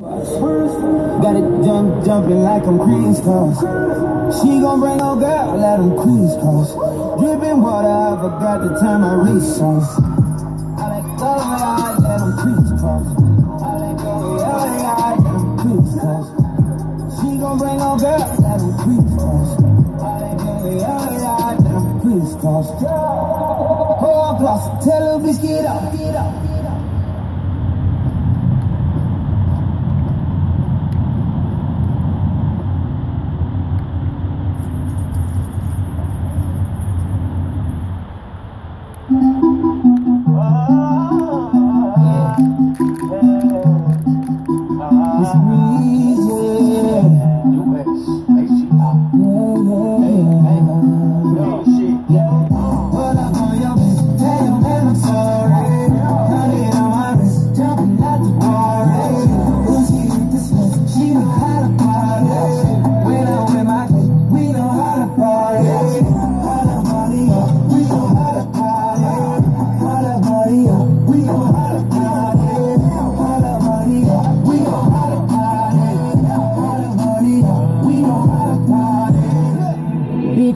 Got it jump, jumping like I'm Kris Kross. She gon' bring no girl, let them crisscross. Dripping water, I forgot to turn my resource. I let go, I let crisscross. I let I them crisscross. She gon' bring no girl, let crisscross. I I crisscross. Hold on, plus, tell her bitch get up, get up. It's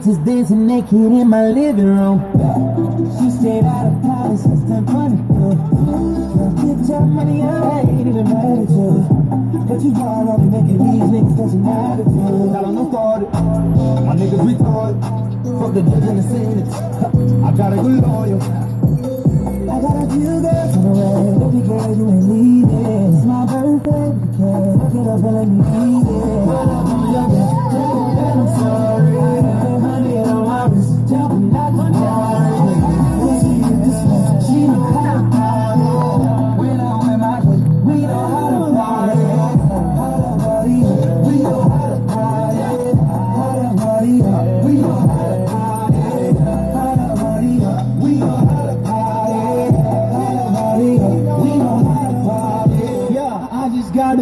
Bitches dancing naked in my living room. She stayed out of power since 1022. Girl, get your money, I ain't even mad at you. But you all already making these niggas doesn't matter to you. I don't know started. My niggas retarded. Fuck the judge and the senate. I got a good lawyer. I got a few girls on the way. Baby girl, you ain't leaving. It's my birthday, because I get up and let me eat it. Up on your her that I'm sorry.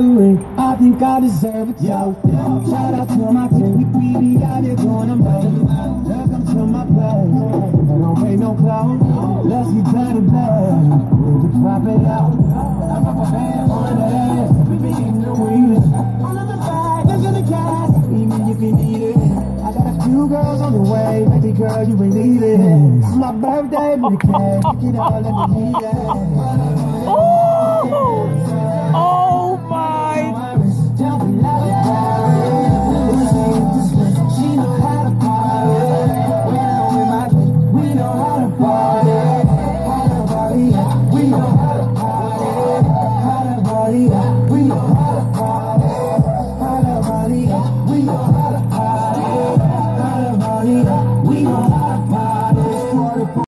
I think I deserve it, yo. Shout out to my team. We, we be out here doing them right. Welcome to my place. Don't pay no clothes. Let's get better, better. We can drop it out. I'm a band on the ass. We be eating the of the bag, look at the cash. Even if you need it. I got girls on the way. Baby girl, you ain't it. It's my birthday, it.